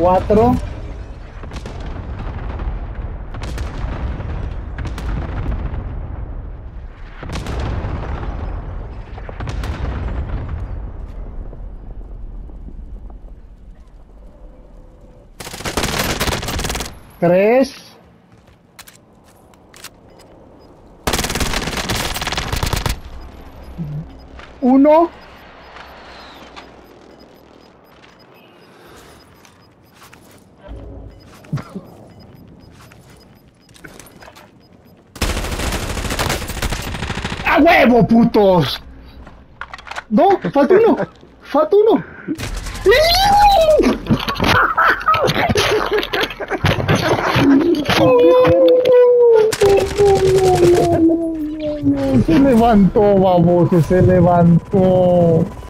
cuatro. Tres. Uno. ¡A huevo, putos! No, falta uno. Falta uno. Se levantó, baboso, se levantó.